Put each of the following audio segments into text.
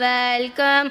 Welcome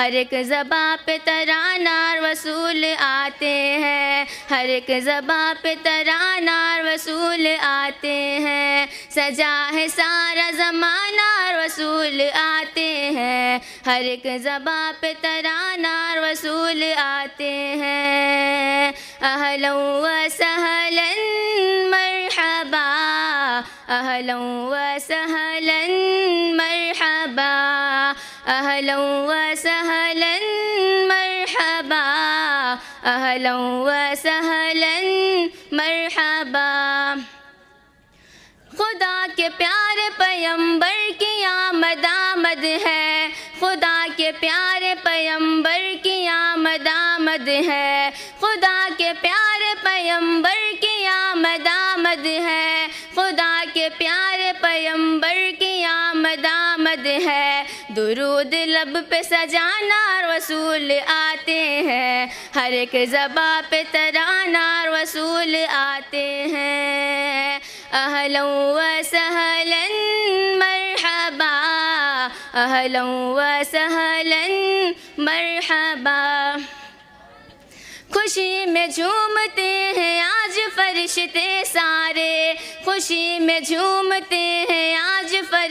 हर एक ज़बा पे तराना रसूल आते हैं। हर एक ज़बा पे तराना वसूल आते हैं। सजा है सारा ज़माना रसूल आते हैं। हर एक ज़बा पे तराना रसूल आते हैं। अहलन व सहलन मरहबा। अहलन व सहलन मरहबा। अहलन व सहलन मरहबा व सहलन मरहबा खुदा के प्यारे पैम्बर की आमद आमद है। खुदा के प्यारे पैम्बर की आमद आमद है। खुदा के प्यारे पैम्बर की आमद आमद है। खुदा के प्यारे पैम्बर की आमद आमद है। दुरूद लब पे सजाना रसूल आते हैं। हर एक ज़बा पे तराना रसूल आते हैं। अहलन व सहलन मरहबा। अहलन व सहलन मरहबा। खुशी में झूमते हैं आज फरिश्ते सारे। खुशी में झूमते हैं आज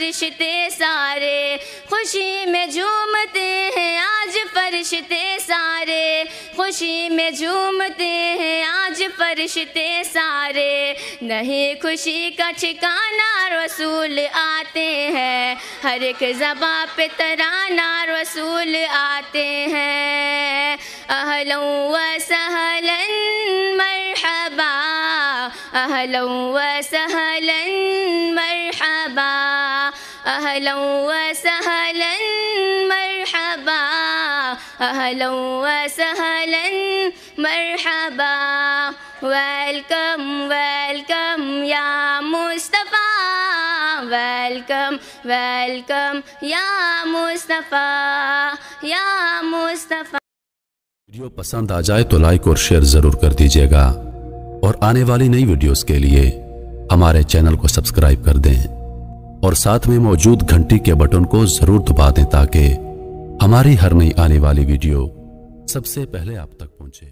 फरिश्ते सारे। खुशी में झूमते हैं आज फरिश्ते सारे। खुशी में झूमते हैं आज फरिश्ते सारे। नहीं खुशी का ठिकाना रसूल आते हैं। हर एक ज़बा पे तराना रसूल आते हैं। अहलन व सहलन मरहबा। अहलन व सहलन सहलन मरहबा अहलन व सहलन मरहबा वेलकम वेलकम या मुस्तफ़ा वेलकम वेलकम या मुस्तफ़ा या मुस्तफ़ा वीडियो पसंद आ जाए तो लाइक और शेयर ज़रूर कर दीजिएगा। और आने वाली नई वीडियोस के लिए हमारे चैनल को सब्सक्राइब कर दें। और साथ में मौजूद घंटी के बटन को ज़रूर दबा दें ताकि हमारी हर नई आने वाली वीडियो सबसे पहले आप तक पहुँचे।